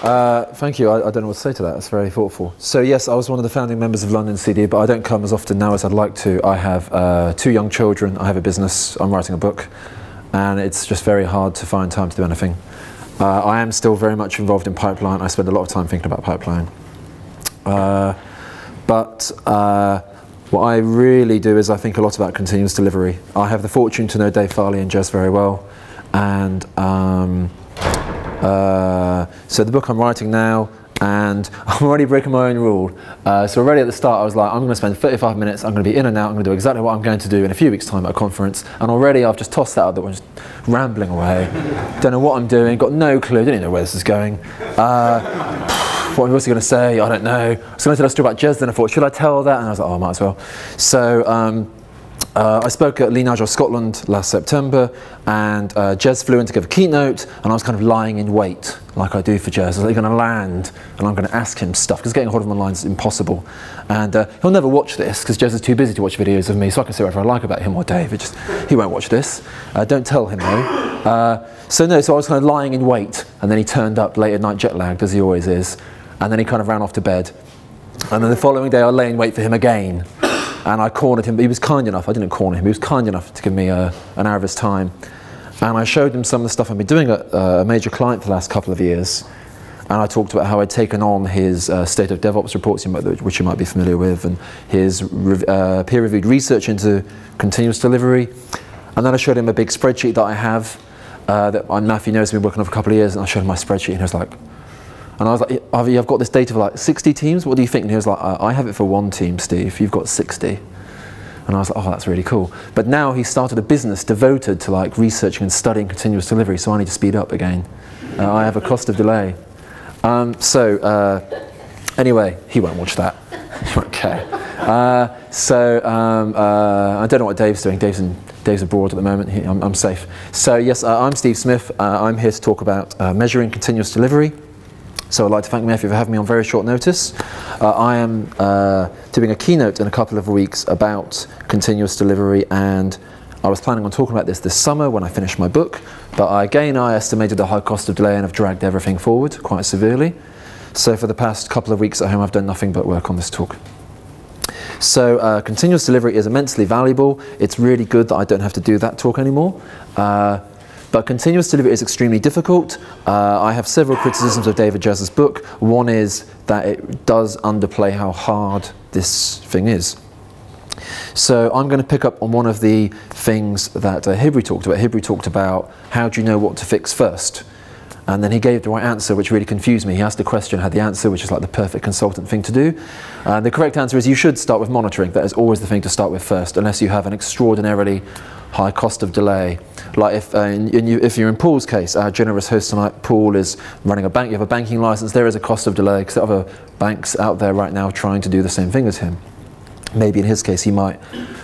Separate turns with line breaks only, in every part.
Uh, thank you. I, I, don't know what to say to that. That's very thoughtful. So yes, I was one of the founding members of London CD, but I don't come as often now as I'd like to. I have uh, two young children. I have a business. I'm writing a book, and it's just very hard to find time to do anything. Uh, I am still very much involved in pipeline. I spend a lot of time thinking about pipeline. Uh, but uh, what I really do is I think a lot about continuous delivery. I have the fortune to know Dave Farley and Jez very well, and. Um, uh, so the book I'm writing now, and I'm already breaking my own rule. Uh, so already at the start, I was like, I'm going to spend 35 minutes. I'm going to be in and out. I'm going to do exactly what I'm going to do in a few weeks' time at a conference. And already I've just tossed that out. That was rambling away. Don't know what I'm doing. Got no clue. Don't even know where this is going. Uh, what was he going to say? I don't know. I was going to tell a story about Jez. Then I thought, should I tell that? And I was like, oh, I might as well. So. Um, uh, I spoke at Lean Agile Scotland last September, and uh, Jez flew in to give a keynote, and I was kind of lying in wait, like I do for Jez. I was like, going to land, and I'm going to ask him stuff, because getting a hold of him online is impossible. And uh, he'll never watch this, because Jez is too busy to watch videos of me, so I can say whatever I like about him or Dave. Just, he won't watch this. Uh, don't tell him, though. Uh, so no, so I was kind of lying in wait, and then he turned up late at night jet lagged, as he always is, and then he kind of ran off to bed. And then the following day, I lay in wait for him again and I cornered him. But he was kind enough, I didn't corner him, he was kind enough to give me a, uh, an hour of his time. And I showed him some of the stuff I've been doing at uh, a major client for the last couple of years. And I talked about how I'd taken on his uh, state of DevOps reports, which you might be familiar with, and his uh, peer reviewed research into continuous delivery. And then I showed him a big spreadsheet that I have uh, that Matthew knows I've been working on for a couple of years. And I showed him my spreadsheet, and he was like, and I was like, Avi, I've got this data for like 60 teams. What do you think? And he was like, I have it for one team, Steve. You've got 60. And I was like, oh, that's really cool. But now he started a business devoted to like researching and studying continuous delivery, so I need to speed up again. Uh, I have a cost of delay. Um, so uh, anyway, he won't watch that. okay. Uh, so um, uh, I don't know what Dave's doing. Dave's, in, Dave's abroad at the moment. He, I'm, I'm, safe. So yes, uh, I'm Steve Smith. Uh, I'm here to talk about measuring continuous delivery. So I'd like to thank Matthew for having me on very short notice. Uh, I am uh, doing a keynote in a couple of weeks about continuous delivery and I was planning on talking about this this summer when I finished my book, but I, again I estimated the high cost of delay and have dragged everything forward quite severely. So for the past couple of weeks at home I've done nothing but work on this talk. So uh, continuous delivery is immensely valuable. It's really good that I don't have to do that talk anymore. Uh, but continuous delivery is extremely difficult. Uh, I have several criticisms of David Jez's book. One is that it does underplay how hard this thing is. So I'm going to pick up on one of the things that uh, Hibri talked about. Hibri talked about how do you know what to fix first? And then he gave the right answer, which really confused me. He asked a question, had the answer, which is like the perfect consultant thing to do. Uh, the correct answer is you should start with monitoring. That is always the thing to start with first, unless you have an extraordinarily high cost of delay. Like if, uh, in, in you, if you're in Paul's case, our generous host tonight, Paul is running a bank, you have a banking license, there is a cost of delay because there are other banks out there right now trying to do the same thing as him. Maybe in his case, he might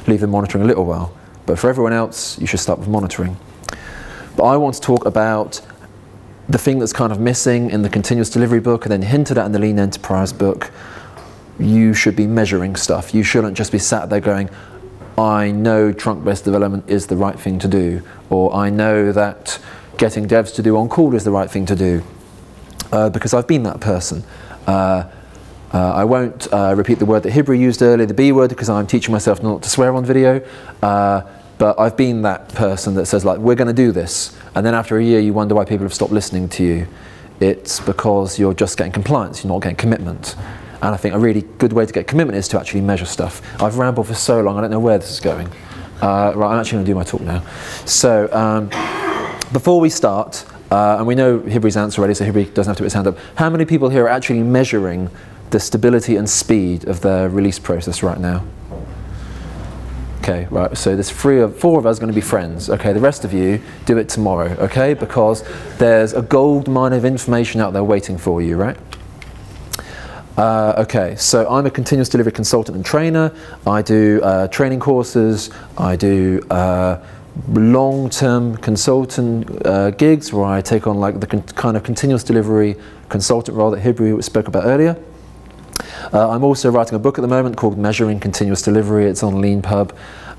leave the monitoring a little while. But for everyone else, you should start with monitoring. But I want to talk about the thing that's kind of missing in the continuous delivery book and then hinted at in the lean enterprise book. You should be measuring stuff. You shouldn't just be sat there going, I know trunk-based development is the right thing to do, or I know that getting devs to do on-call is the right thing to do, uh, because I've been that person. Uh, uh, I won't uh, repeat the word that Hibri used earlier, the B word, because I'm teaching myself not to swear on video, uh, but I've been that person that says like, we're going to do this, and then after a year you wonder why people have stopped listening to you. It's because you're just getting compliance, you're not getting commitment. And I think a really good way to get commitment is to actually measure stuff. I've rambled for so long, I don't know where this is going. Uh, right, I'm actually going to do my talk now. So, um, before we start, uh, and we know Hibri's answer already, so Hibri doesn't have to put his hand up. How many people here are actually measuring the stability and speed of their release process right now? Okay, right, so there's three of, four of us going to be friends. Okay, the rest of you do it tomorrow, okay? Because there's a gold mine of information out there waiting for you, right? Uh, okay, so I'm a continuous delivery consultant and trainer. I do uh, training courses. I do uh, long-term consultant uh, gigs where I take on like the kind of continuous delivery consultant role that Hibri spoke about earlier. Uh, I'm also writing a book at the moment called Measuring Continuous Delivery. It's on LeanPub,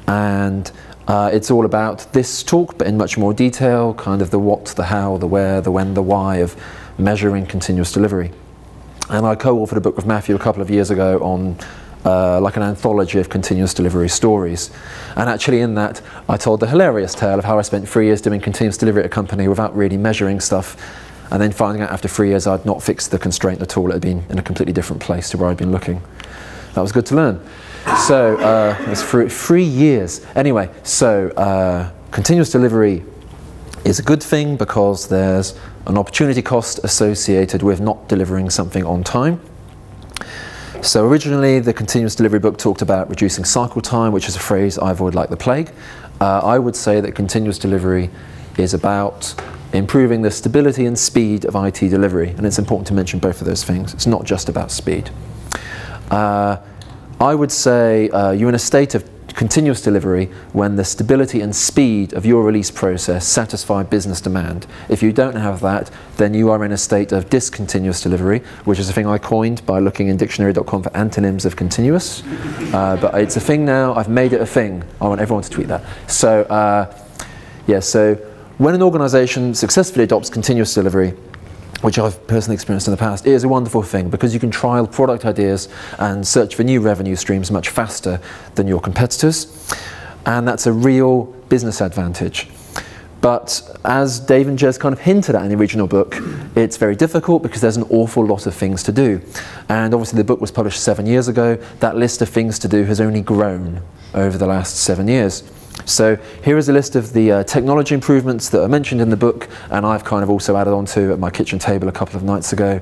and Uh, it's all about this talk, but in much more detail, kind of the what, the how, the where, the when, the why of measuring continuous delivery. And I co-authored a book with Matthew a couple of years ago on uh, like an anthology of continuous delivery stories. And actually in that, I told the hilarious tale of how I spent three years doing continuous delivery at a company without really measuring stuff, and then finding out after three years I'd not fixed the constraint at all. It had been in a completely different place to where I'd been looking. That was good to learn. So uh, it's three, three years. Anyway, so uh, continuous delivery is a good thing because there's an opportunity cost associated with not delivering something on time. So originally the continuous delivery book talked about reducing cycle time, which is a phrase I avoid like the plague. Uh, I would say that continuous delivery is about improving the stability and speed of IT delivery, and it's important to mention both of those things. It's not just about speed. Uh, I would say uh, you're in a state of continuous delivery when the stability and speed of your release process satisfy business demand. If you don't have that, then you are in a state of discontinuous delivery, which is a thing I coined by looking in dictionary.com for antonyms of continuous. Uh, but it's a thing now, I've made it a thing. I want everyone to tweet that. So, uh, yeah, so when an organization successfully adopts continuous delivery, which I've personally experienced in the past, is a wonderful thing because you can trial product ideas and search for new revenue streams much faster than your competitors. And that's a real business advantage. But as Dave and Jez kind of hinted at in the original book, it's very difficult because there's an awful lot of things to do. And obviously the book was published seven years ago. That list of things to do has only grown over the last seven years. So here is a list of the uh, technology improvements that are mentioned in the book, and I've kind of also added onto at my kitchen table a couple of nights ago.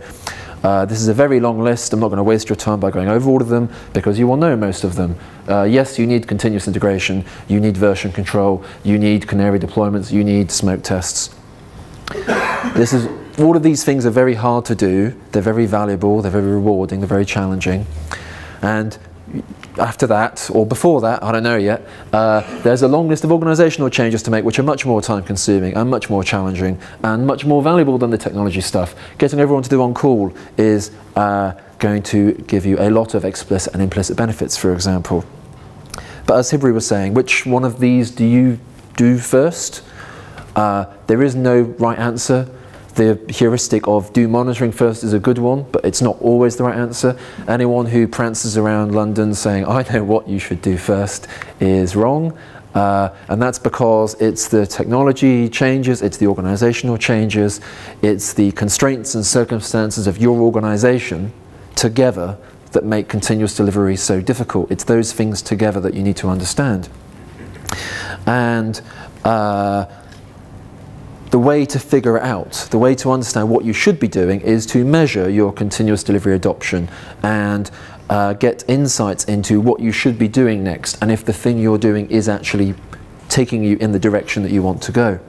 Uh, this is a very long list. I'm not going to waste your time by going over all of them because you will know most of them. Uh, yes, you need continuous integration, you need version control, you need canary deployments, you need smoke tests. This is all of these things are very hard to do. They're very valuable. They're very rewarding. They're very challenging. And after that, or before that, I don't know yet, uh, there's a long list of organisational changes to make which are much more time consuming and much more challenging and much more valuable than the technology stuff. Getting everyone to do on call is uh, going to give you a lot of explicit and implicit benefits, for example. But as Hibri was saying, which one of these do you do first? Uh, there is no right answer the heuristic of do monitoring first is a good one, but it's not always the right answer. Anyone who prances around London saying, I know what you should do first, is wrong. Uh, and that's because it's the technology changes, it's the organizational changes, it's the constraints and circumstances of your organization together that make continuous delivery so difficult. It's those things together that you need to understand. And uh, the way to figure it out, the way to understand what you should be doing is to measure your continuous delivery adoption and uh, get insights into what you should be doing next and if the thing you're doing is actually taking you in the direction that you want to go.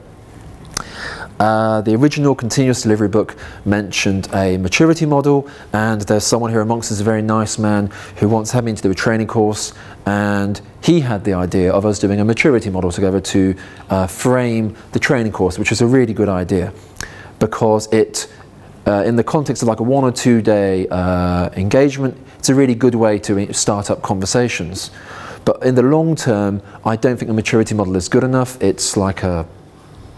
Uh, the original continuous delivery book mentioned a maturity model, and there's someone here amongst us, a very nice man, who once had me to do a training course, and he had the idea of us doing a maturity model together to uh, frame the training course, which was a really good idea because it, uh, in the context of like a one or two day uh, engagement, it's a really good way to start up conversations. But in the long term, I don't think the maturity model is good enough. It's like a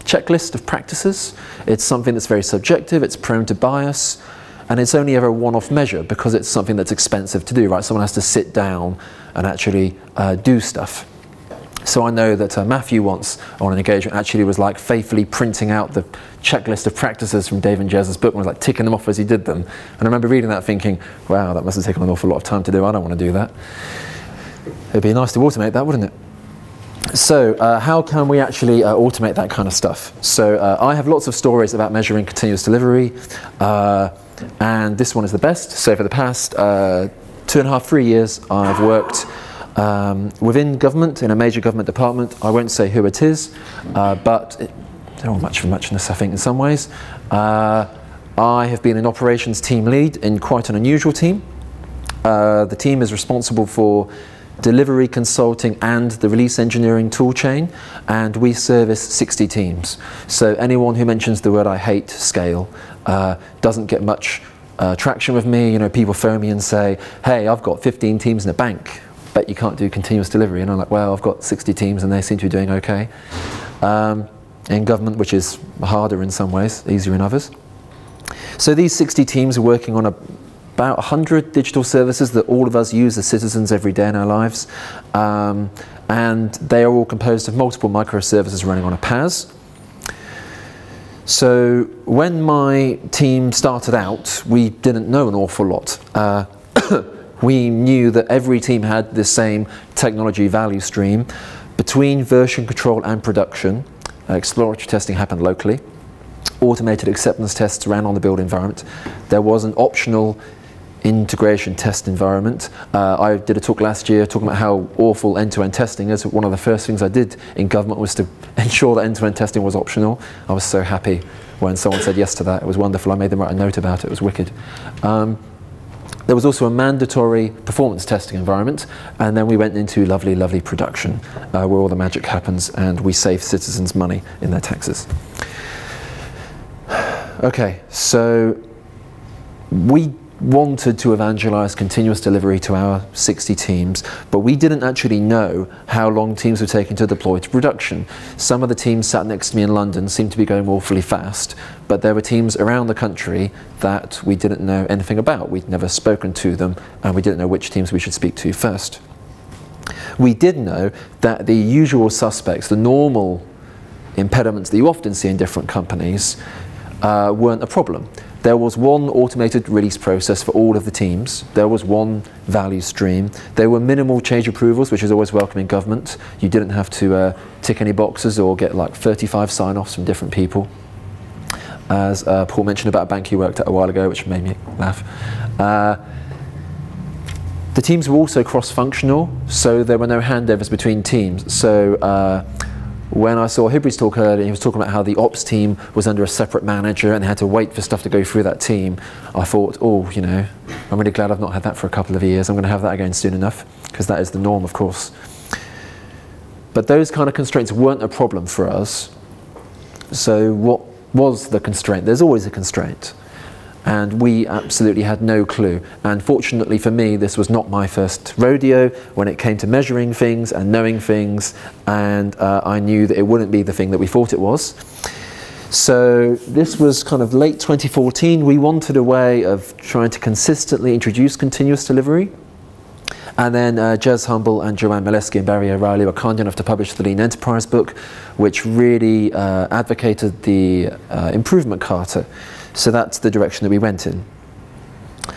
checklist of practices. It's something that's very subjective, it's prone to bias, and it's only ever a one-off measure because it's something that's expensive to do, right? Someone has to sit down and actually uh, do stuff. So I know that uh, Matthew once on an engagement actually was like faithfully printing out the checklist of practices from Dave and Jez's book and was like ticking them off as he did them. And I remember reading that thinking, wow, that must have taken an awful lot of time to do. I don't want to do that. It'd be nice to automate that, wouldn't it? So uh, how can we actually uh, automate that kind of stuff? So uh, I have lots of stories about measuring continuous delivery, uh, and this one is the best. So for the past uh, two and a half, three years, I've worked um, within government, in a major government department. I won't say who it is, uh, but it, they're all much for muchness, I think, in some ways. I have been an operations team lead in quite an unusual team. the team is responsible for delivery consulting and the release engineering toolchain, and we service 60 teams. So anyone who mentions the word I hate scale uh, doesn't get much uh, traction with me. You know, people phone me and say, hey, I've got 15 teams in a bank. but you can't do continuous delivery. And I'm like, well, I've got 60 teams and they seem to be doing okay. Um, in government, which is harder in some ways, easier in others. So these 60 teams are working on a, about 100 digital services that all of us use as citizens every day in our lives. Um, and they are all composed of multiple microservices running on a PaaS. So when my team started out, we didn't know an awful lot. Uh, we knew that every team had the same technology value stream. Between version control and production, uh, exploratory testing happened locally. Automated acceptance tests ran on the build environment. There was an optional integration test environment. Uh, I did a talk last year talking about how awful end-to-end testing is. One of the first things I did in government was to ensure that end-to-end testing was optional. I was so happy when someone said yes to that. It was wonderful. I made them write a note about it. It was wicked. Um, there was also a mandatory performance testing environment, and then we went into lovely, lovely production, uh, where all the magic happens and we save citizens money in their taxes. Okay, so we wanted to evangelize continuous delivery to our 60 teams, but we didn't actually know how long teams were taking to deploy to production. Some of the teams sat next to me in London seemed to be going awfully fast, but there were teams around the country that we didn't know anything about. We'd never spoken to them, and we didn't know which teams we should speak to first. We did know that the usual suspects, the normal impediments that you often see in different companies, uh, weren't a problem. There was one automated release process for all of the teams. There was one value stream. There were minimal change approvals, which is always welcome in government. You didn't have to uh, tick any boxes or get like 35 sign-offs from different people. As uh, Paul mentioned about a bank he worked at a while ago, which made me laugh. Uh, the teams were also cross-functional, so there were no handovers between teams. So uh, when I saw Hibri's talk earlier, he was talking about how the ops team was under a separate manager and they had to wait for stuff to go through that team. I thought, oh, you know, I'm really glad I've not had that for a couple of years. I'm going to have that again soon enough, because that is the norm, of course. But those kind of constraints weren't a problem for us. So what was the constraint? There's always a constraint and we absolutely had no clue. And fortunately for me, this was not my first rodeo when it came to measuring things and knowing things, and uh, I knew that it wouldn't be the thing that we thought it was. So this was kind of late 2014. We wanted a way of trying to consistently introduce continuous delivery. And then uh, Jez Humble and Joanne Molesky and Barry O'Reilly were kind enough to publish the Lean Enterprise book, which really uh, advocated the uh, improvement kata. So that's the direction that we went in.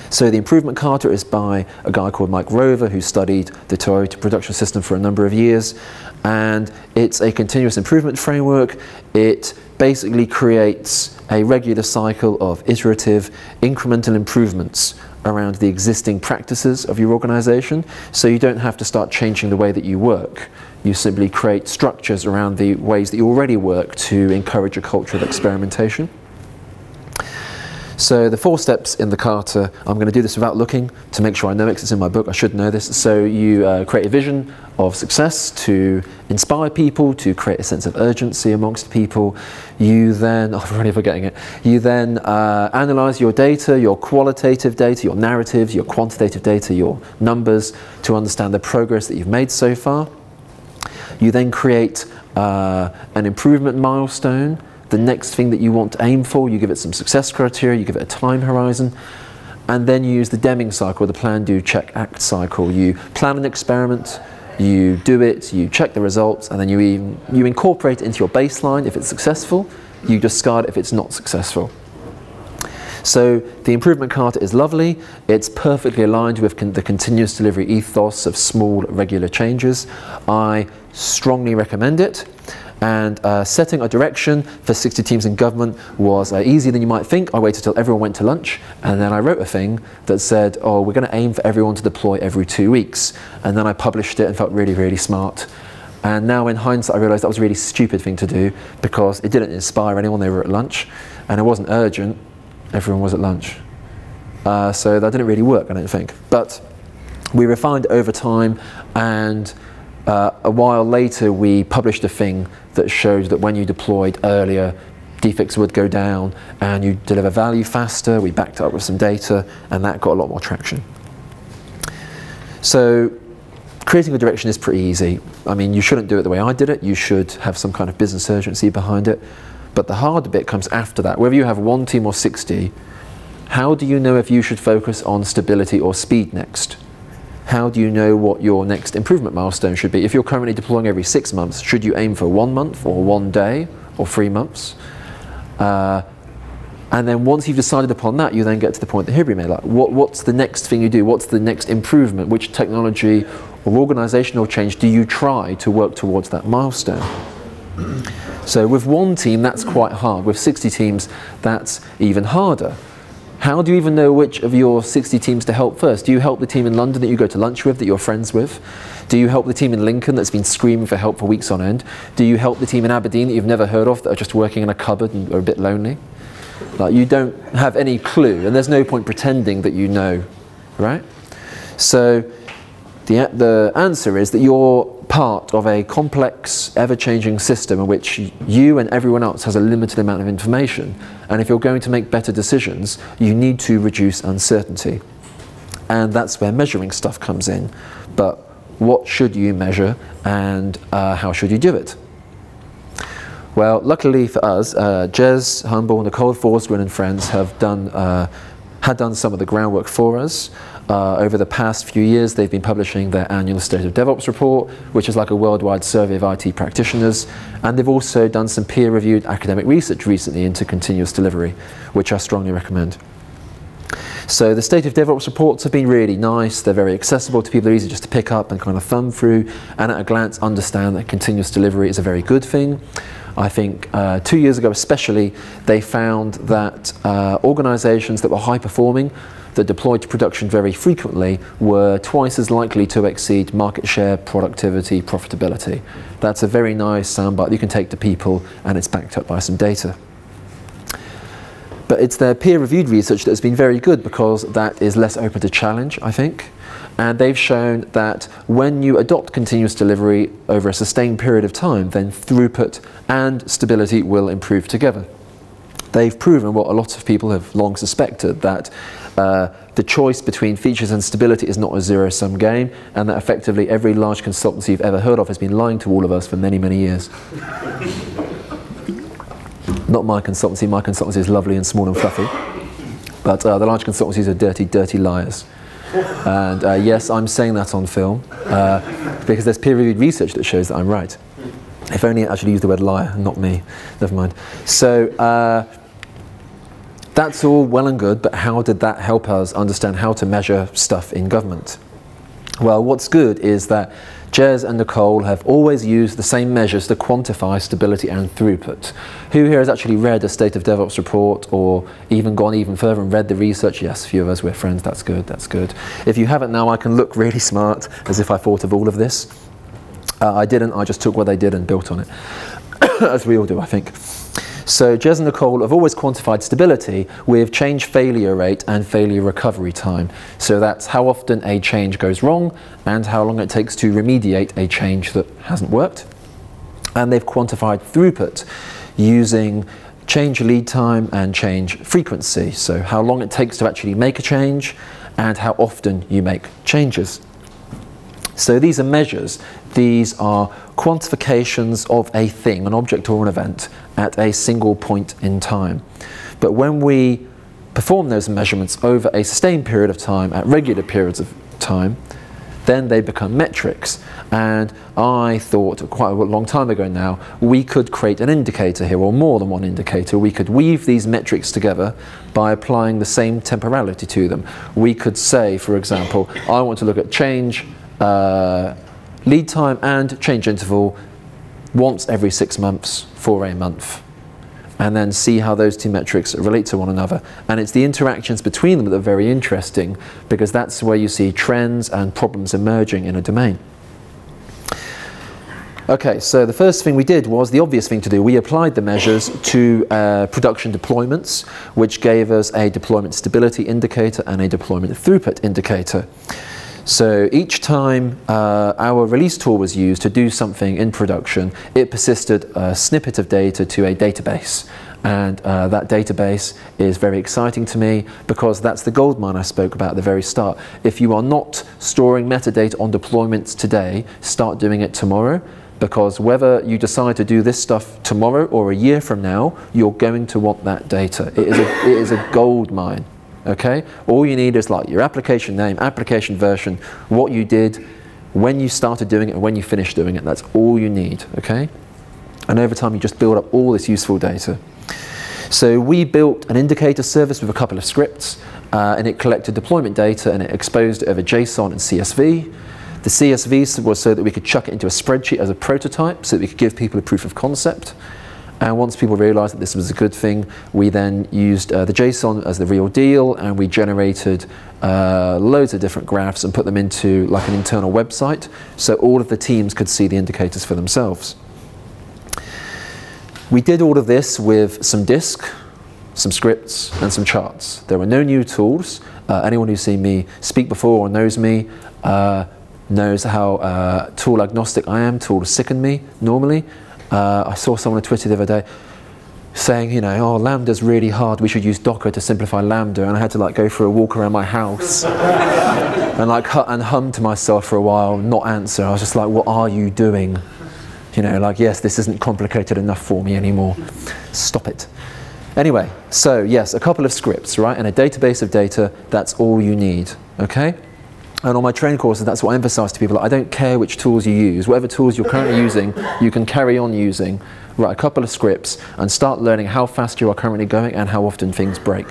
So the improvement kata is by a guy called Mike Rother who studied the Toyota production system for a number of years and it's a continuous improvement framework. It basically creates a regular cycle of iterative incremental improvements around the existing practices of your organization so you don't have to start changing the way that you work. You simply create structures around the ways that you already work to encourage a culture of experimentation. So the four steps in the Kata, I'm going to do this without looking to make sure I know it because it's in my book, I should know this. So you uh, create a vision of success to inspire people, to create a sense of urgency amongst people. You then, oh, I'm already forgetting it, you then uh, analyze your data, your qualitative data, your narratives, your quantitative data, your numbers to understand the progress that you've made so far. You then create uh, an improvement milestone the next thing that you want to aim for, you give it some success criteria, you give it a time horizon, and then you use the Deming cycle, the plan, do, check, act cycle. You plan an experiment, you do it, you check the results, and then you, even, you incorporate it into your baseline if it's successful, you discard it if it's not successful. So the improvement kata is lovely. It's perfectly aligned with con the continuous delivery ethos of small, regular changes. I strongly recommend it. And uh, setting a direction for 60 teams in government was uh, easier than you might think. I waited till everyone went to lunch, and then I wrote a thing that said, oh, we're going to aim for everyone to deploy every two weeks. And then I published it and felt really, really smart. And now in hindsight, I realized that was a really stupid thing to do because it didn't inspire anyone. They were at lunch, and it wasn't urgent. Everyone was at lunch. Uh, so that didn't really work, I don't think. But we refined over time, and uh, a while later, we published a thing that showed that when you deployed earlier, defects would go down and you deliver value faster. We backed up with some data, and that got a lot more traction. So creating a direction is pretty easy. I mean, you shouldn't do it the way I did it. You should have some kind of business urgency behind it. But the hard bit comes after that. Whether you have one team or 60, how do you know if you should focus on stability or speed next? How do you know what your next improvement milestone should be? If you're currently deploying every six months, should you aim for one month or one day or three months? Uh, and then once you've decided upon that, you then get to the point that Hibri made. Like, what, what's the next thing you do? What's the next improvement? Which technology or organizational change do you try to work towards that milestone? So with one team, that's quite hard. With 60 teams, that's even harder. How do you even know which of your 60 teams to help first? Do you help the team in London that you go to lunch with, that you're friends with? Do you help the team in Lincoln that's been screaming for help for weeks on end? Do you help the team in Aberdeen that you've never heard of that are just working in a cupboard and are a bit lonely? Like you don't have any clue, and there's no point pretending that you know, right? So the, the answer is that you're part of a complex, ever-changing system in which you and everyone else has a limited amount of information. And if you're going to make better decisions, you need to reduce uncertainty. And that's where measuring stuff comes in. But what should you measure and uh, how should you do it? Well, luckily for us, uh, Jez Humble, Nicole Forsgren and friends have done, uh, had done some of the groundwork for us. Uh, over the past few years, they've been publishing their annual State of DevOps report, which is like a worldwide survey of IT practitioners. And they've also done some peer-reviewed academic research recently into continuous delivery, which I strongly recommend. So the State of DevOps reports have been really nice. They're very accessible to people. They're easy just to pick up and kind of thumb through, and at a glance understand that continuous delivery is a very good thing. I think uh, two years ago especially, they found that uh, organizations that were high performing, that deployed to production very frequently, were twice as likely to exceed market share, productivity, profitability. That's a very nice soundbite you can take to people, and it's backed up by some data. But it's their peer-reviewed research that has been very good because that is less open to challenge, I think and they've shown that when you adopt continuous delivery over a sustained period of time, then throughput and stability will improve together. They've proven what a lot of people have long suspected, that uh, the choice between features and stability is not a zero-sum game, and that effectively every large consultancy you've ever heard of has been lying to all of us for many, many years. not my consultancy, my consultancy is lovely and small and fluffy, but uh, the large consultancies are dirty, dirty liars and uh, yes, I'm saying that on film uh, because there's peer-reviewed research that shows that I'm right. If only it actually used the word liar, not me. Never mind. So uh, that's all well and good, but how did that help us understand how to measure stuff in government? Well, what's good is that Jez and Nicole have always used the same measures to quantify stability and throughput. Who here has actually read a State of DevOps report or even gone even further and read the research? Yes, a few of us, we're friends, that's good, that's good. If you haven't now, I can look really smart as if I thought of all of this. Uh, I didn't, I just took what they did and built on it, as we all do, I think. So Jez and Nicole have always quantified stability with change failure rate and failure recovery time. So that's how often a change goes wrong and how long it takes to remediate a change that hasn't worked. And they've quantified throughput using change lead time and change frequency. So how long it takes to actually make a change and how often you make changes. So these are measures. These are quantifications of a thing, an object or an event, at a single point in time. But when we perform those measurements over a sustained period of time, at regular periods of time, then they become metrics. And I thought quite a long time ago now, we could create an indicator here, or more than one indicator. We could weave these metrics together by applying the same temporality to them. We could say, for example, I want to look at change, uh, lead time and change interval once every six months for a month and then see how those two metrics relate to one another. And it's the interactions between them that are very interesting because that's where you see trends and problems emerging in a domain. Okay, so the first thing we did was the obvious thing to do. We applied the measures to uh, production deployments, which gave us a deployment stability indicator and a deployment throughput indicator. So each time uh, our release tool was used to do something in production, it persisted a snippet of data to a database. And uh, that database is very exciting to me because that's the gold mine I spoke about at the very start. If you are not storing metadata on deployments today, start doing it tomorrow because whether you decide to do this stuff tomorrow or a year from now, you're going to want that data. It is a, it is a gold mine. Okay? All you need is like your application name, application version, what you did, when you started doing it, and when you finished doing it. That's all you need. Okay? And over time, you just build up all this useful data. So we built an indicator service with a couple of scripts, uh, and it collected deployment data and it exposed it over JSON and CSV. The CSV was so that we could chuck it into a spreadsheet as a prototype, so that we could give people a proof of concept. And once people realized that this was a good thing, we then used uh, the JSON as the real deal, and we generated uh, loads of different graphs and put them into like an internal website, so all of the teams could see the indicators for themselves. We did all of this with some disk, some scripts, and some charts. There were no new tools. Uh, anyone who's seen me speak before or knows me uh, knows how uh, tool agnostic I am. Tools sicken me normally. Uh, I saw someone on Twitter the other day saying, you know, oh, Lambda's really hard. We should use Docker to simplify Lambda. And I had to like go for a walk around my house and like and hum to myself for a while, not answer. I was just like, what are you doing? You know, like, yes, this isn't complicated enough for me anymore. Stop it. Anyway, so yes, a couple of scripts, right? And a database of data, that's all you need, okay? And on my training courses, that's what I emphasize to people. I don't care which tools you use. Whatever tools you're currently using, you can carry on using. Write a couple of scripts and start learning how fast you are currently going and how often things break.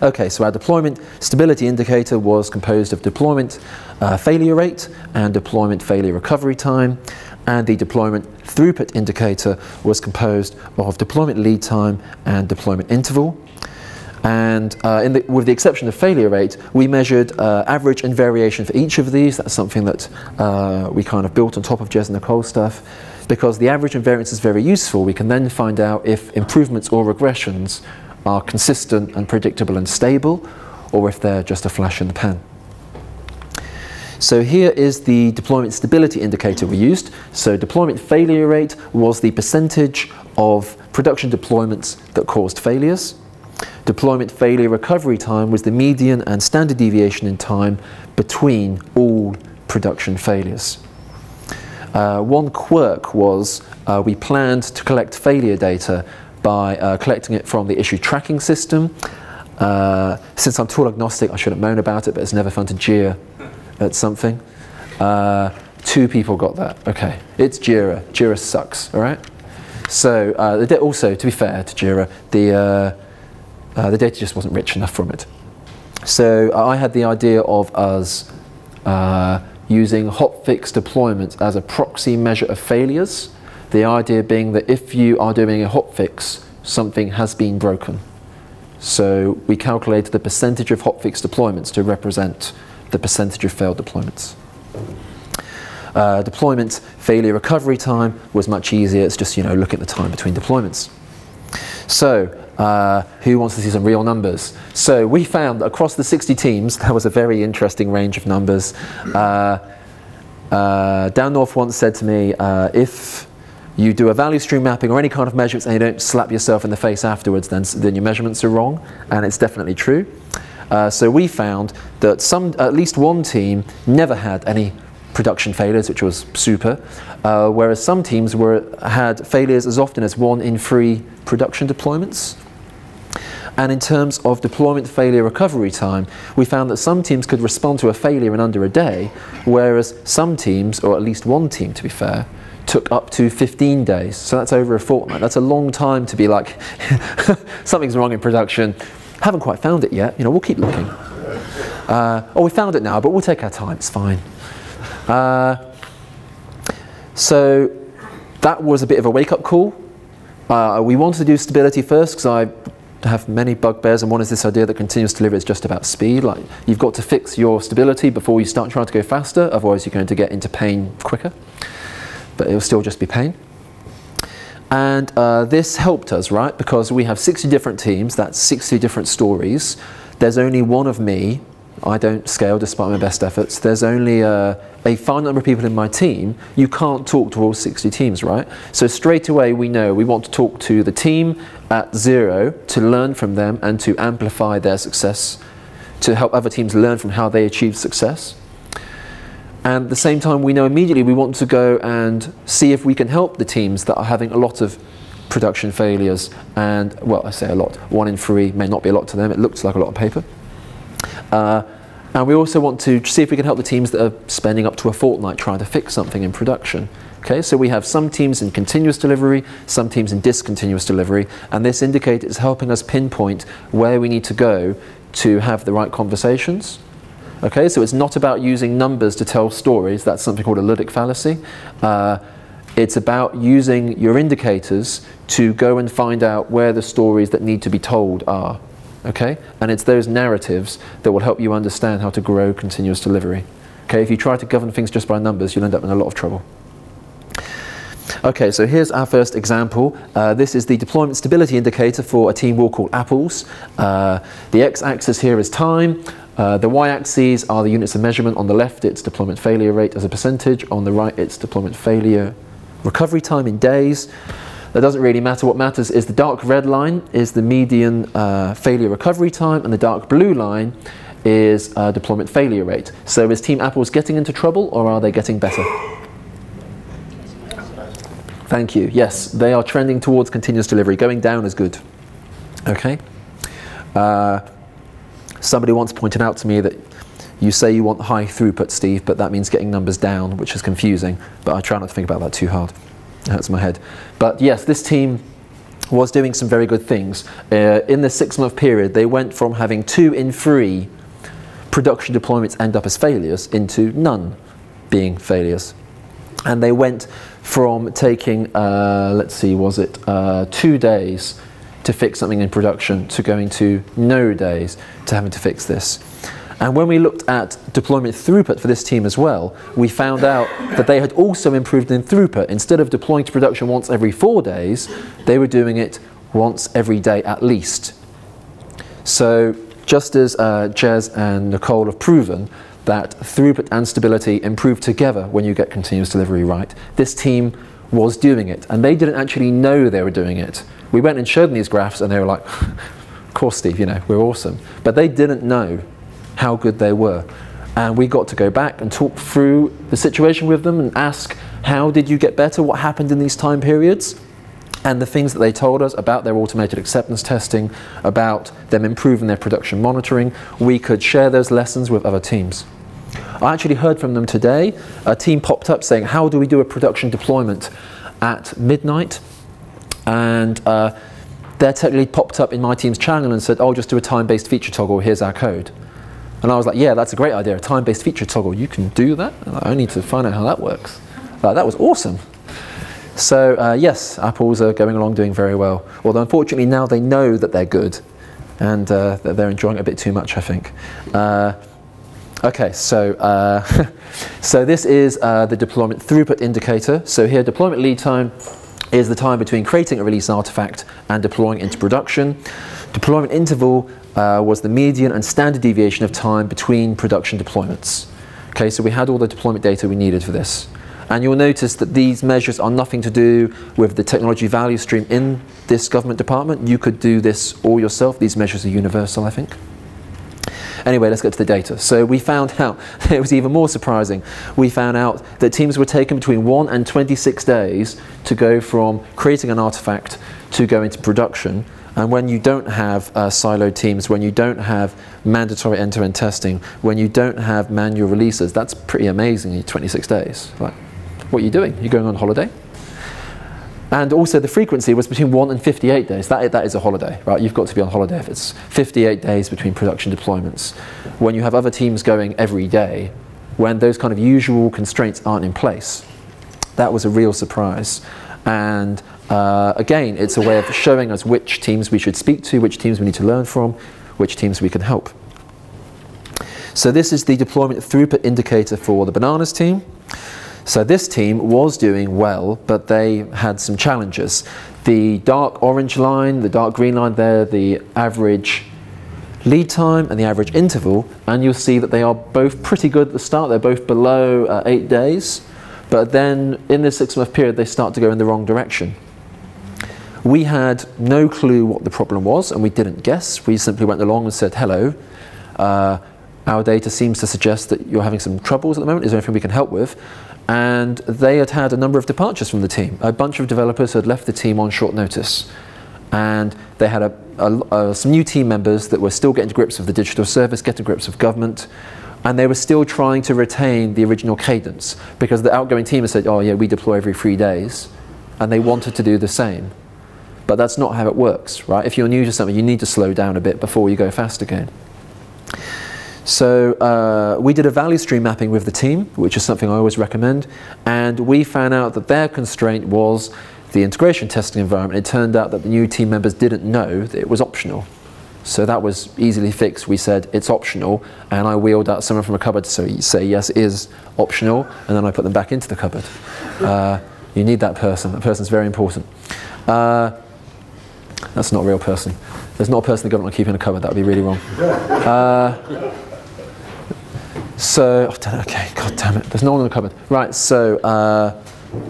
Okay, so our deployment stability indicator was composed of deployment uh, failure rate and deployment failure recovery time and the deployment throughput indicator was composed of deployment lead time and deployment interval. And uh, the, with the exception of failure rate, we measured uh, average and variation for each of these. That's something that uh, we kind of built on top of Jez and Nicole stuff. Because the average and variance is very useful, we can then find out if improvements or regressions are consistent and predictable and stable, or if they're just a flash in the pan. So here is the deployment stability indicator we used. So deployment failure rate was the percentage of production deployments that caused failures. Deployment failure recovery time was the median and standard deviation in time between all production failures. Uh, one quirk was uh, we planned to collect failure data by uh, collecting it from the issue tracking system. Uh, since I'm tool agnostic, I shouldn't moan about it, but it's never fun to jeer at something. Uh, two people got that. Okay, it's Jira. Jira sucks. All right. So uh, also, to be fair to Jira, the uh, the data just wasn't rich enough from it. So uh, I had the idea of us uh, using hotfix deployments as a proxy measure of failures. The idea being that if you are doing a hotfix, something has been broken. So we calculated the percentage of hotfix deployments to represent the percentage of failed deployments. Uh, deployment failure recovery time was much easier. It's just, you know, look at the time between deployments. So, uh, who wants to see some real numbers? So we found across the 60 teams, there was a very interesting range of numbers. Uh, uh, Dan North once said to me, uh, if you do a value stream mapping or any kind of measurements and you don't slap yourself in the face afterwards, then, then your measurements are wrong. And it's definitely true. Uh, so we found that some, at least one team never had any production failures, which was super, uh, whereas some teams were, had failures as often as one in three production deployments. And in terms of deployment failure recovery time, we found that some teams could respond to a failure in under a day, whereas some teams, or at least one team to be fair, took up to 15 days. So that's over a fortnight. That's a long time to be like, something's wrong in production, haven't quite found it yet. You know, we'll keep looking. Uh, oh, we found it now, but we'll take our time. It's fine. Uh, so that was a bit of a wake-up call. Uh, we wanted to do stability first because I have many bugbears, and one is this idea that continuous delivery is just about speed. Like you've got to fix your stability before you start trying to go faster, otherwise you're going to get into pain quicker. But it will still just be pain. And uh, this helped us, right? Because we have 60 different teams, that's 60 different stories. There's only one of me I don't scale despite my best efforts. There's only a, a finite number of people in my team. You can't talk to all 60 teams, right? So straight away we know we want to talk to the team at zero to learn from them and to amplify their success, to help other teams learn from how they achieve success. And at the same time, we know immediately we want to go and see if we can help the teams that are having a lot of production failures. And, well, I say a lot. One in three may not be a lot to them. It looks like a lot of paper. Uh, and we also want to see if we can help the teams that are spending up to a fortnight trying to fix something in production. Okay, so we have some teams in continuous delivery, some teams in discontinuous delivery, and this indicator is helping us pinpoint where we need to go to have the right conversations. Okay, so it's not about using numbers to tell stories, that's something called a Ludic fallacy. Uh, it's about using your indicators to go and find out where the stories that need to be told are okay? And it's those narratives that will help you understand how to grow continuous delivery. Okay, if you try to govern things just by numbers, you'll end up in a lot of trouble. Okay, so here's our first example. Uh, this is the deployment stability indicator for a team we'll call apples. Uh, the x-axis here is time. Uh, the y-axes are the units of measurement. On the left, it's deployment failure rate as a percentage. On the right, it's deployment failure recovery time in days. That doesn't really matter. What matters is the dark red line is the median uh, failure recovery time and the dark blue line is uh, deployment failure rate. So is Team Apples getting into trouble or are they getting better? Thank you. Yes, they are trending towards continuous delivery. Going down is good. Okay. Uh, somebody once pointed out to me that you say you want high throughput, Steve, but that means getting numbers down, which is confusing. But I try not to think about that too hard hurts my head. But yes, this team was doing some very good things. Uh, in the six month period, they went from having two in three production deployments end up as failures into none being failures. And they went from taking, uh, let's see, was it uh, two days to fix something in production to going to no days to having to fix this. And when we looked at deployment throughput for this team as well, we found out that they had also improved in throughput. Instead of deploying to production once every four days, they were doing it once every day at least. So just as uh, Jez and Nicole have proven that throughput and stability improve together when you get continuous delivery right, this team was doing it. And they didn't actually know they were doing it. We went and showed them these graphs and they were like, of course, Steve, you know, we're awesome. But they didn't know how good they were. And we got to go back and talk through the situation with them and ask, how did you get better? What happened in these time periods? And the things that they told us about their automated acceptance testing, about them improving their production monitoring, we could share those lessons with other teams. I actually heard from them today. A team popped up saying, how do we do a production deployment at midnight? And uh, their tech lead popped up in my team's channel and said, oh, just do a time-based feature toggle, here's our code. And I was like, yeah, that's a great idea, a time-based feature toggle. You can do that? I need to find out how that works. Like, that was awesome. So uh, yes, apples are going along doing very well. Although unfortunately now they know that they're good and uh, they're enjoying it a bit too much, I think. Uh, okay, so, uh, so this is uh, the deployment throughput indicator. So here deployment lead time is the time between creating a release artifact and deploying into production. Deployment interval uh, was the median and standard deviation of time between production deployments. Okay, so we had all the deployment data we needed for this. And you'll notice that these measures are nothing to do with the technology value stream in this government department. You could do this all yourself. These measures are universal, I think. Anyway, let's get to the data. So we found out, it was even more surprising, we found out that teams were taken between 1 and 26 days to go from creating an artifact to go into production and when you don't have uh, siloed teams, when you don't have mandatory end-to-end testing, when you don't have manual releases, that's pretty amazing in 26 days. Like, what are you doing? You're going on holiday? And also the frequency was between 1 and 58 days. That, that is a holiday, right? You've got to be on holiday if it's 58 days between production deployments. When you have other teams going every day, when those kind of usual constraints aren't in place, that was a real surprise. And uh, again, it's a way of showing us which teams we should speak to, which teams we need to learn from, which teams we can help. So this is the deployment throughput indicator for the bananas team. So this team was doing well, but they had some challenges. The dark orange line, the dark green line there, the average lead time and the average interval, and you'll see that they are both pretty good at the start. They're both below uh, eight days, but then in this six month period, they start to go in the wrong direction. We had no clue what the problem was, and we didn't guess. We simply went along and said, hello. Uh, our data seems to suggest that you're having some troubles at the moment. Is there anything we can help with? And they had had a number of departures from the team. A bunch of developers had left the team on short notice. And they had a, a, some new team members that were still getting to grips with the digital service, getting grips with government, and they were still trying to retain the original cadence because the outgoing team had said, oh yeah, we deploy every three days, and they wanted to do the same. But that's not how it works, right? If you're new to something, you need to slow down a bit before you go fast again. So uh, we did a value stream mapping with the team, which is something I always recommend, and we found out that their constraint was the integration testing environment. It turned out that the new team members didn't know that it was optional. So that was easily fixed. We said it's optional, and I wheeled out someone from a cupboard to say yes, it is optional, and then I put them back into the cupboard. Uh, you need that person. That person's very important. Uh, that's not a real person. There's not a person the government will keep in a cupboard. That would be really wrong. Uh, so, oh, okay, god damn it, there's no one in the cupboard. Right, so uh,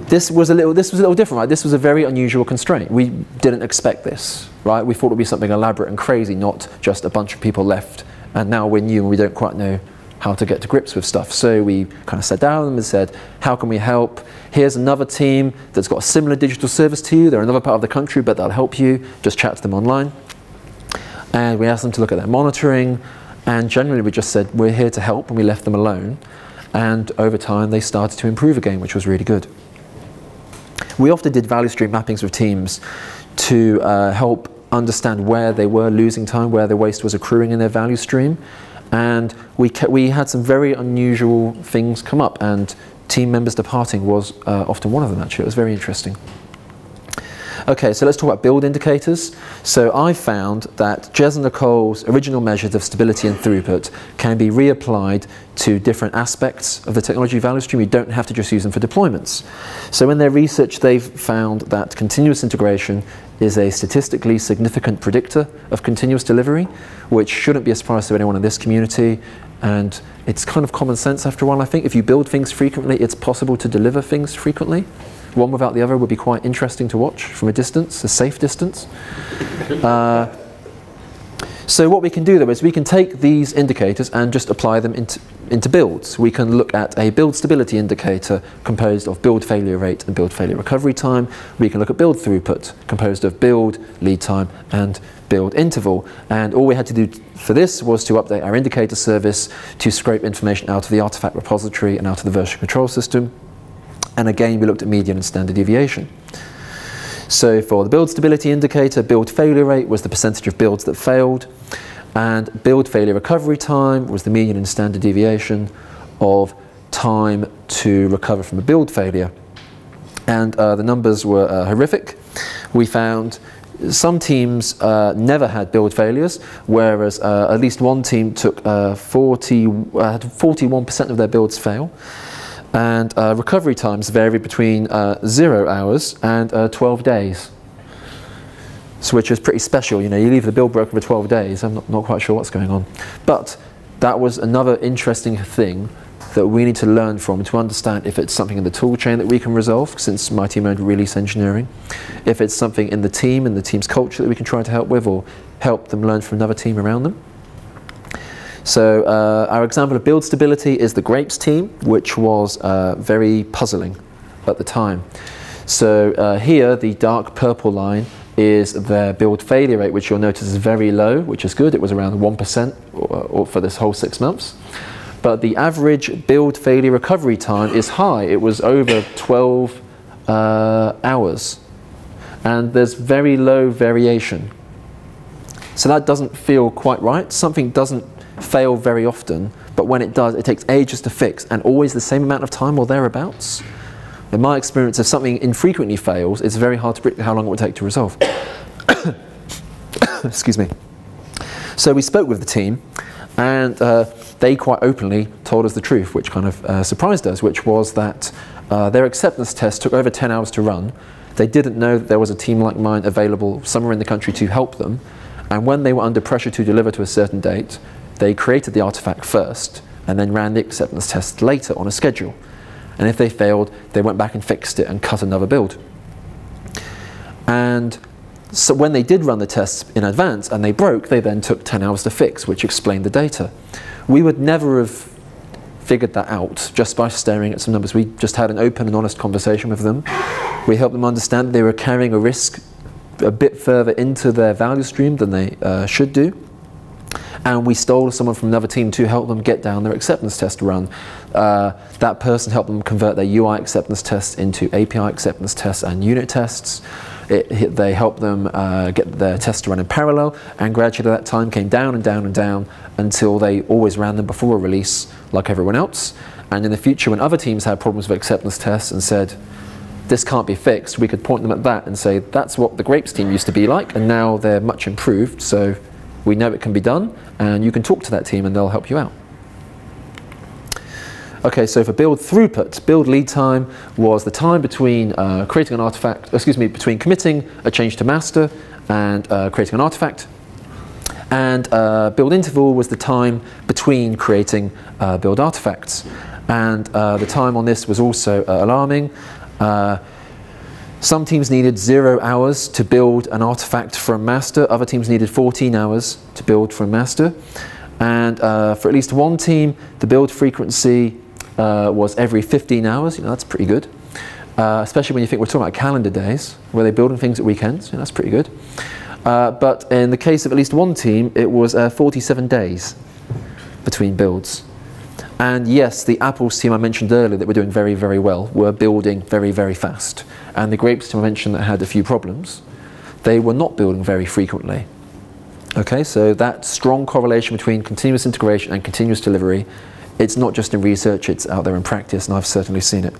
this was a little, this was a little different, right? This was a very unusual constraint. We didn't expect this, right? We thought it would be something elaborate and crazy, not just a bunch of people left, and now we're new and we don't quite know how to get to grips with stuff. So we kind of sat down and said, how can we help? Here's another team that's got a similar digital service to you. They're another part of the country, but they'll help you. Just chat to them online. And we asked them to look at their monitoring, and generally we just said, we're here to help, and we left them alone. And over time, they started to improve again, which was really good. We often did value stream mappings with teams to uh, help understand where they were losing time, where their waste was accruing in their value stream. And we, we had some very unusual things come up, and team members departing was uh, often one of them, actually. It was very interesting. Okay, so let's talk about build indicators. So I found that Jez and Nicole's original measures of stability and throughput can be reapplied to different aspects of the technology value stream. You don't have to just use them for deployments. So in their research, they've found that continuous integration is a statistically significant predictor of continuous delivery, which shouldn't be a surprise to anyone in this community. And it's kind of common sense after a while, I think. If you build things frequently, it's possible to deliver things frequently. One without the other would be quite interesting to watch from a distance, a safe distance. Uh, so what we can do though is we can take these indicators and just apply them into, into builds. We can look at a build stability indicator composed of build failure rate and build failure recovery time. We can look at build throughput composed of build, lead time and build interval. And all we had to do for this was to update our indicator service to scrape information out of the artifact repository and out of the version control system. And again, we looked at median and standard deviation. So for the build stability indicator, build failure rate was the percentage of builds that failed, and build failure recovery time was the median and standard deviation of time to recover from a build failure. And uh, the numbers were uh, horrific. We found some teams uh, never had build failures, whereas uh, at least one team took uh, 40, uh, 41% of their builds fail and uh, recovery times vary between uh, zero hours and uh, 12 days. So which is pretty special, you know, you leave the build broken for 12 days, I'm not, not quite sure what's going on. But that was another interesting thing that we need to learn from to understand if it's something in the tool chain that we can resolve, since my team owned release engineering, if it's something in the team and the team's culture that we can try to help with or help them learn from another team around them. So uh, our example of build stability is the grapes team, which was uh, very puzzling at the time. So uh, here, the dark purple line is their build failure rate, which you'll notice is very low, which is good. It was around 1% or, or for this whole six months. But the average build failure recovery time is high. It was over 12 uh, hours. And there's very low variation. So that doesn't feel quite right. Something doesn't fail very often, but when it does, it takes ages to fix and always the same amount of time or thereabouts. In my experience, if something infrequently fails, it's very hard to predict how long it will take to resolve. Excuse me. So we spoke with the team, and uh, they quite openly told us the truth, which kind of uh, surprised us, which was that uh, their acceptance test took over 10 hours to run. They didn't know that there was a team like mine available somewhere in the country to help them, And when they were under pressure to deliver to a certain date, they created the artifact first and then ran the acceptance test later on a schedule. And if they failed, they went back and fixed it and cut another build. And so when they did run the tests in advance and they broke, they then took 10 hours to fix, which explained the data. We would never have figured that out just by staring at some numbers. We just had an open and honest conversation with them. We helped them understand they were carrying a risk a bit further into their value stream than they uh, should do. And we stole someone from another team to help them get down their acceptance test run. Uh, that person helped them convert their UI acceptance tests into API acceptance tests and unit tests. It, they helped them uh, get their tests to run in parallel, and gradually that time came down and down and down until they always ran them before a release, like everyone else. And in the future, when other teams had problems with acceptance tests and said, this can't be fixed, we could point them at that and say, that's what the grapes team used to be like, and now they're much improved, so we know it can be done, and you can talk to that team and they'll help you out. Okay, so for build throughput, build lead time was the time between uh, creating an artifact, excuse me, between committing a change to master and uh, creating an artifact. And uh, build interval was the time between creating uh, build artifacts. And uh, the time on this was also uh, alarming. Some teams needed zero hours to build an artifact from master. Other teams needed 14 hours to build from master. And for at least one team, the build frequency uh, was every 15 hours. You know, that's pretty good. Uh, especially when you think we're talking about calendar days, where they're building things at weekends. You know, that's pretty good. Uh, but in the case of at least one team, it was uh, 47 days between builds. And yes, the Apples team I mentioned earlier that were doing very, very well were building very, very fast. And the Grapes team I mentioned that had a few problems, they were not building very frequently. Okay, so that strong correlation between continuous integration and continuous delivery it's not just in research, it's out there in practice, and I've certainly seen it.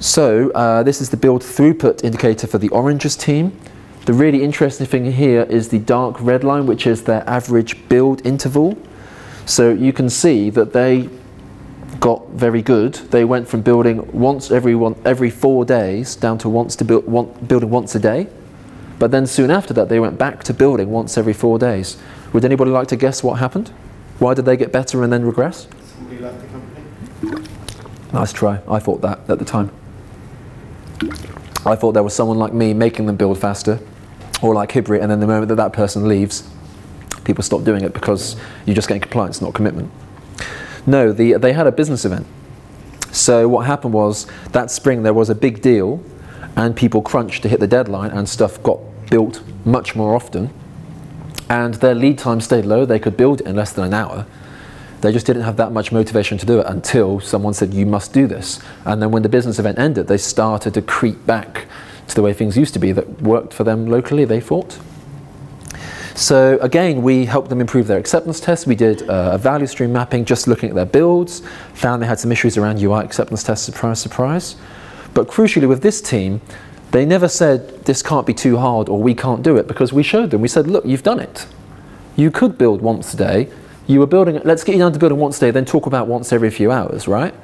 So uh, this is the build throughput indicator for the oranges team. The really interesting thing here is the dark red line, which is their average build interval. So you can see that they got very good. They went from building once every one, every four days down to once to build one, building once a day. But then soon after that, they went back to building once every four days. Would anybody like to guess what happened? Why did they get better and then regress?
Somebody left the company.
Nice try. I thought that at the time. I thought there was someone like me making them build faster, or like Hibri, and then the moment that that person leaves, people stop doing it because you're just getting compliance, not commitment. No, the, they had a business event. So what happened was that spring there was a big deal, and people crunched to hit the deadline, and stuff got built much more often and their lead time stayed low. They could build it in less than an hour. They just didn't have that much motivation to do it until someone said, you must do this. And then when the business event ended, they started to creep back to the way things used to be that worked for them locally, they thought. So again, we helped them improve their acceptance tests. We did uh, a value stream mapping, just looking at their builds, found they had some issues around UI acceptance tests, surprise, surprise. But crucially with this team, they never said, this can't be too hard or we can't do it because we showed them. We said, look, you've done it. You could build once a day. You were building, let's get you down to building once a day, then talk about once every few hours, right?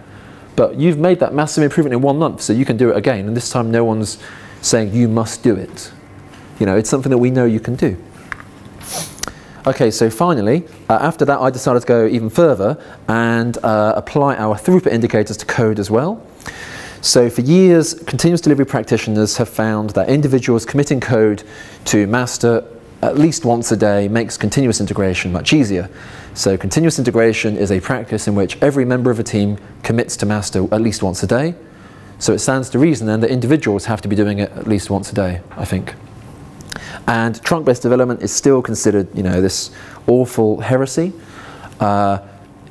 But you've made that massive improvement in one month, so you can do it again. And this time no one's saying you must do it. You know, it's something that we know you can do. Okay, so finally, uh, after that I decided to go even further and uh, apply our throughput indicators to code as well. So for years, continuous delivery practitioners have found that individuals committing code to master at least once a day makes continuous integration much easier. So continuous integration is a practice in which every member of a team commits to master at least once a day. So it stands to reason then that individuals have to be doing it at least once a day, I think. And trunk-based development is still considered, you know, this awful heresy. Uh,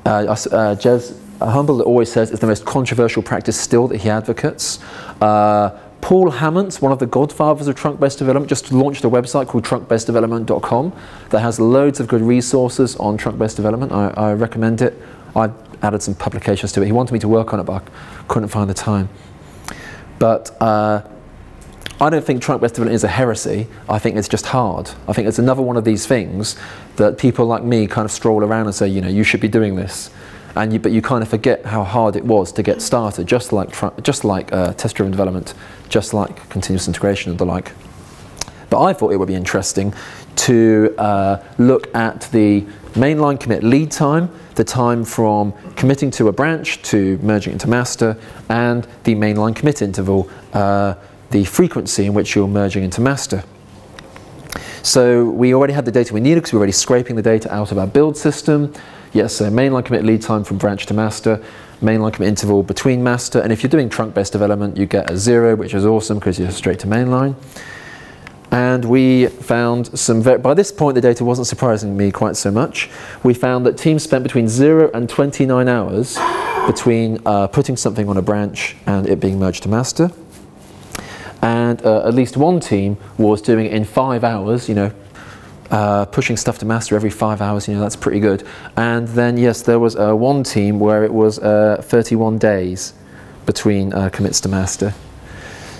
uh, uh, Jez Humble always says it's the most controversial practice still that he advocates. Uh, Paul Hammant, one of the godfathers of trunk-based development, just launched a website called trunkbaseddevelopment.com that has loads of good resources on trunk-based development. I, I, recommend it. I added some publications to it. He wanted me to work on it, but I couldn't find the time. But uh, I don't think trunk-based development is a heresy. I think it's just hard. I think it's another one of these things that people like me kind of stroll around and say, you know, you should be doing this and you, but you kind of forget how hard it was to get started, just like, just like uh, test-driven development, just like continuous integration and the like. But I thought it would be interesting to uh, look at the mainline commit lead time, the time from committing to a branch to merging into master, and the mainline commit interval, uh, the frequency in which you're merging into master. So we already had the data we needed because we were already scraping the data out of our build system. Yes, so mainline commit lead time from branch to master, mainline commit interval between master, and if you're doing trunk-based development, you get a zero, which is awesome because you're straight to mainline. And we found some, by this point the data wasn't surprising me quite so much. We found that teams spent between zero and 29 hours between uh, putting something on a branch and it being merged to master. And uh, at least one team was doing it in five hours, you know, uh, pushing stuff to master every five hours, you know, that's pretty good. And then, yes, there was uh, one team where it was uh, 31 days between uh, commits to master.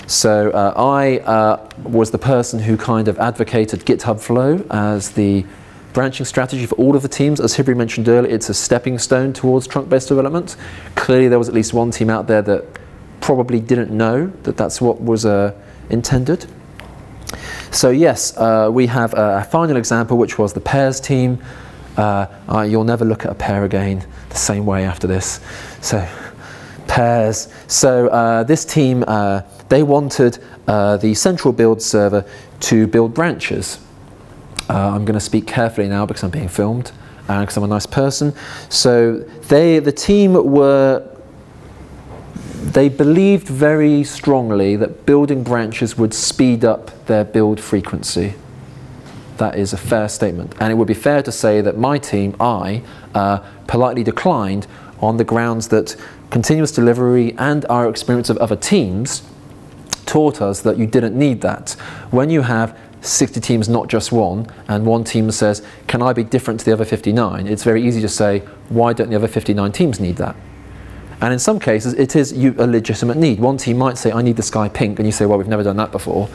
So uh, I was the person who kind of advocated GitHub Flow as the branching strategy for all of the teams. As Hibri mentioned earlier, it's a stepping stone towards trunk-based development. Clearly there was at least one team out there that probably didn't know that that's what was uh, intended. So yes, uh, we have a, final example, which was the pairs team. Uh, you'll never look at a pair again the same way after this. So pairs. So uh, this team uh, they wanted uh, the central build server to build branches. I'm going to speak carefully now because I'm being filmed and because I'm a nice person. So they, the team were, they believed very strongly that building branches would speed up their build frequency. That is a fair statement. And it would be fair to say that my team, I, uh, politely declined on the grounds that continuous delivery and our experience of other teams taught us that you didn't need that. When you have 60 teams, not just one, and one team says, can I be different to the other 59? It's very easy to say, why don't the other 59 teams need that? And in some cases, it is a legitimate need. One team might say, I need the sky pink, and you say, well, we've never done that before.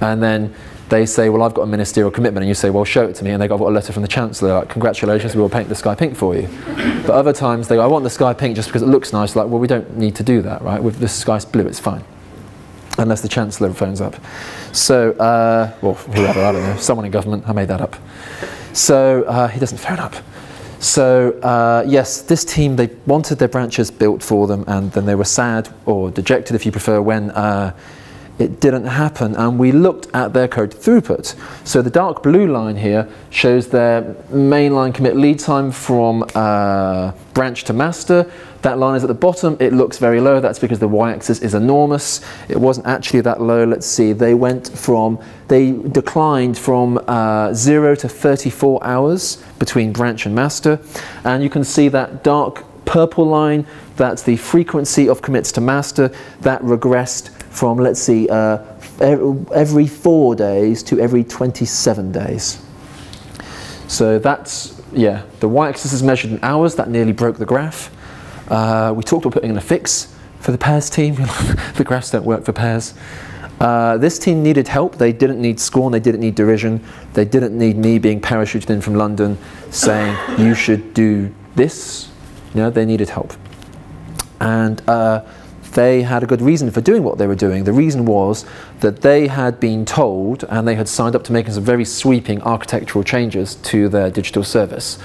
And then they say, well, I've got a ministerial commitment, and you say, well, show it to me, and they've got a letter from the chancellor, like, congratulations, we will paint the sky pink for you. But other times they go, I want the sky pink just because it looks nice, like, well, we don't need to do that, right? With the sky's blue, it's fine unless the Chancellor phones up. So, uh, well, whoever, I don't know, someone in government, I made that up. So uh, he doesn't phone up. So uh, yes, this team, they wanted their branches built for them and then they were sad or dejected if you prefer when uh, it didn't happen and we looked at their code throughput. So the dark blue line here shows their mainline commit lead time from uh, branch to master that line is at the bottom, it looks very low, that's because the y-axis is enormous. It wasn't actually that low, let's see, they went from, they declined from uh, 0 to 34 hours between branch and master. And you can see that dark purple line, that's the frequency of commits to master, that regressed from, let's see, uh, every four days to every 27 days. So that's, yeah, the y-axis is measured in hours, that nearly broke the graph. Uh, we talked about putting in a fix for the pairs team. the graphs don't work for pairs. Uh, this team needed help. They didn't need scorn. They didn't need derision. They didn't need me being parachuted in from London saying, you should do this. You know, they needed help. And uh, they had a good reason for doing what they were doing. The reason was that they had been told and they had signed up to making some very sweeping architectural changes to their digital service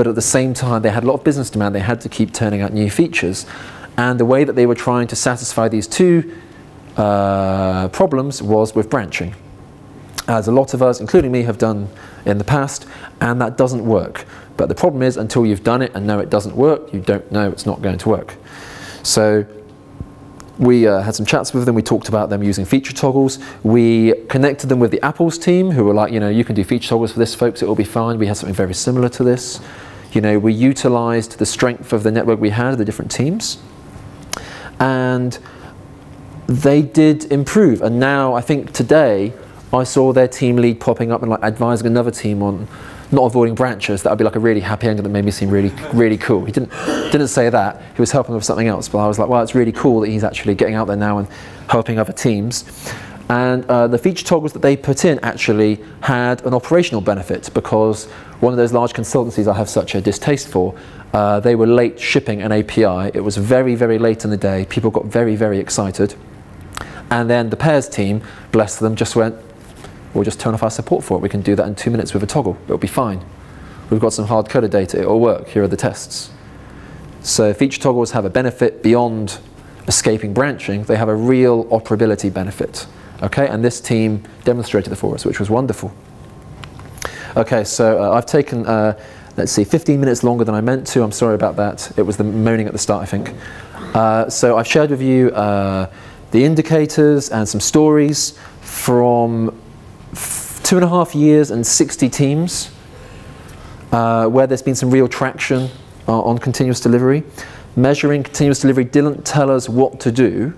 but at the same time they had a lot of business demand, they had to keep turning out new features. And the way that they were trying to satisfy these two uh, problems was with branching. As a lot of us, including me, have done in the past, and that doesn't work. But the problem is, until you've done it and know it doesn't work, you don't know it's not going to work. So we uh, had some chats with them. We talked about them using feature toggles. We connected them with the Apples team, who were like, you know, you can do feature toggles for this, folks. It will be fine. We had something very similar to this. You know, we utilized the strength of the network we had, the different teams, and they did improve. And now, I think today, I saw their team lead popping up and like advising another team on not avoiding branches, that would be like a really happy ending that made me seem really, really cool. He didn't, didn't say that. He was helping with something else. But I was like, well, it's really cool that he's actually getting out there now and helping other teams. And uh, the feature toggles that they put in actually had an operational benefit because one of those large consultancies I have such a distaste for, uh, they were late shipping an API. It was very, very late in the day. People got very, very excited. And then the pairs team, bless them, just went, we'll just turn off our support for it. We can do that in two minutes with a toggle. It'll be fine. We've got some hard-coded data. It'll work. Here are the tests. So feature toggles have a benefit beyond escaping branching. They have a real operability benefit. Okay, and this team demonstrated it for us, which was wonderful. Okay, so uh, I've taken, uh, let's see, 15 minutes longer than I meant to. I'm sorry about that. It was the moaning at the start, I think. Uh, so I've shared with you uh, the indicators and some stories from two and a half years and 60 teams uh, where there's been some real traction uh, on continuous delivery. Measuring continuous delivery didn't tell us what to do,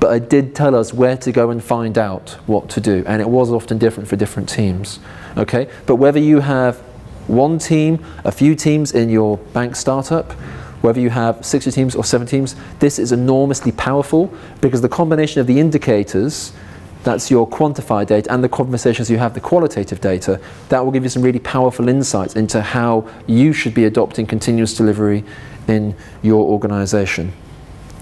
but it did tell us where to go and find out what to do. And it was often different for different teams. Okay? But whether you have one team, a few teams in your bank startup, whether you have 60 teams or 7 teams, this is enormously powerful because the combination of the indicators that's your quantified data and the conversations you have, the qualitative data, that will give you some really powerful insights into how you should be adopting continuous delivery in your organization.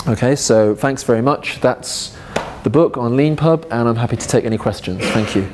Okay, so thanks very much. That's the book on LeanPub, and I'm happy to take any questions. Thank you.